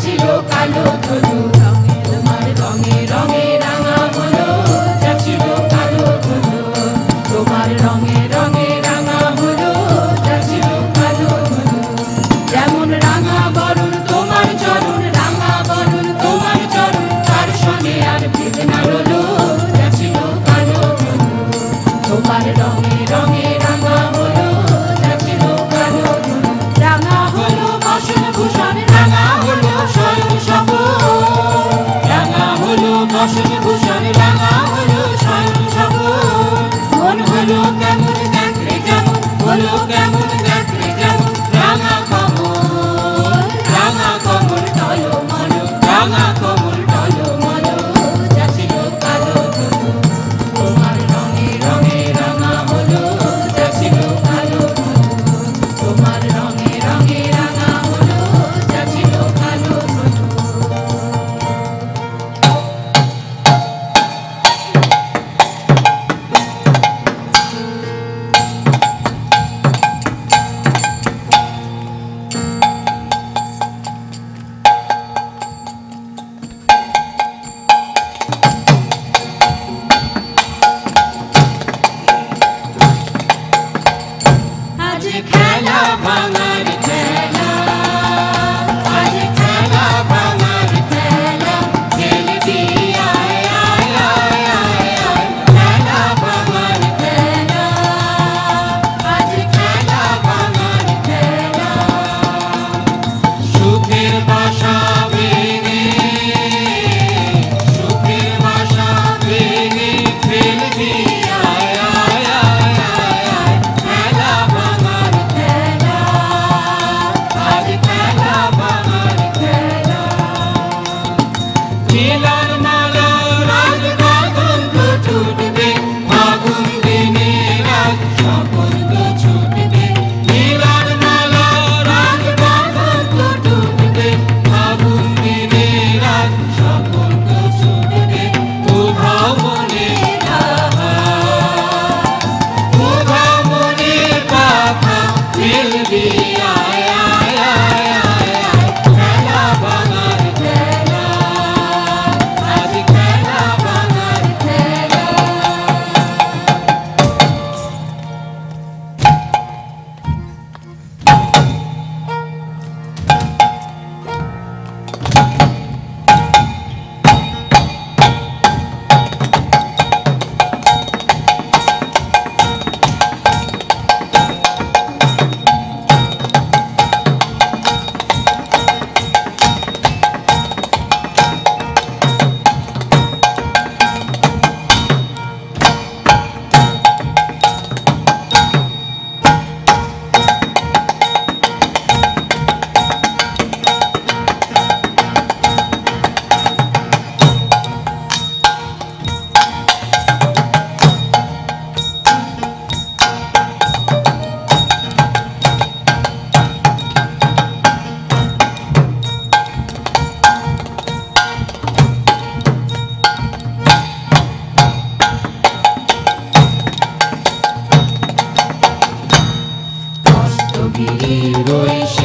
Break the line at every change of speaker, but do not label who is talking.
吉洛卡洛咕噜。mga রই